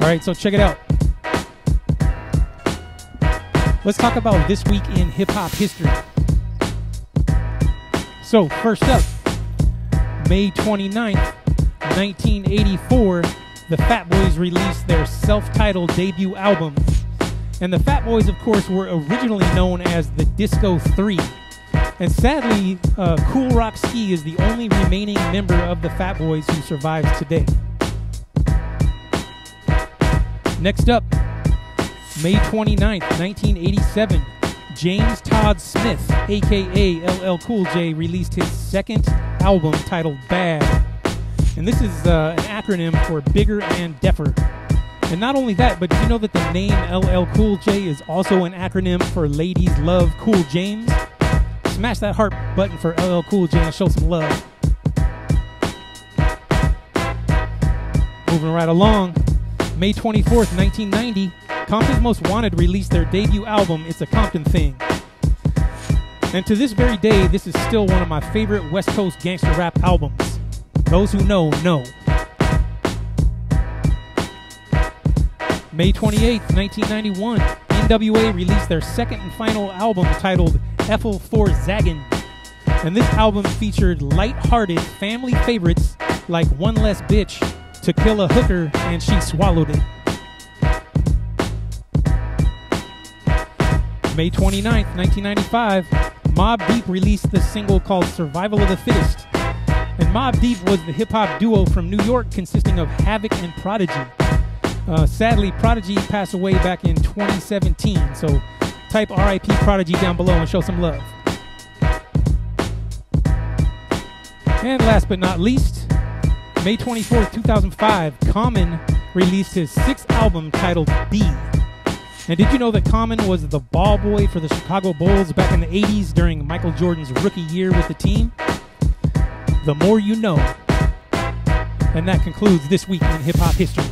All right, so check it out. Let's talk about this week in hip hop history. So, first up, May 29th, 1984, the Fat Boys released their self titled debut album. And the Fat Boys, of course, were originally known as the Disco 3. And sadly, uh, Kool Rock Ski is the only remaining member of the Fat Boys who survives today. Next up, May 29th, 1987, James Todd Smith, aka LL Cool J, released his second album titled Bad. And this is uh, an acronym for Bigger and Deffer. And not only that, but did you know that the name LL Cool J is also an acronym for Ladies Love Cool James? Smash that heart button for LL Cool J and show some love. Moving right along, May 24th, 1990, Compton's Most Wanted released their debut album, It's a Compton Thing. And to this very day, this is still one of my favorite West Coast gangster rap albums. Those who know, know. May 28th, 1991, NWA released their second and final album titled Efil4zaggin. And this album featured light-hearted family favorites like One Less Bitch, To Kill a Hooker, and She Swallowed It. May 29th, 1995, Mobb Deep released the single called Survival of the Fittest. And Mobb Deep was the hip hop duo from New York consisting of Havoc and Prodigy. Uh, sadly, Prodigy passed away back in 2017, so type RIP Prodigy down below and show some love. And last but not least, May 24th, 2005, Common released his sixth album titled Be. And did you know that Common was the ball boy for the Chicago Bulls back in the 80s during Michael Jordan's rookie year with the team? The more you know. And that concludes this week in hip hop history.